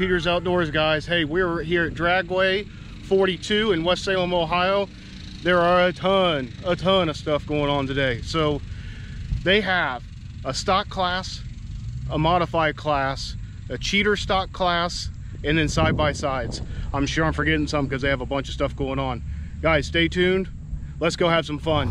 Peters Outdoors, guys. Hey, we're here at Dragway 42 in West Salem, Ohio. There are a ton, a ton of stuff going on today. So they have a stock class, a modified class, a cheater stock class, and then side-by-sides. I'm sure I'm forgetting some because they have a bunch of stuff going on. Guys, stay tuned. Let's go have some fun.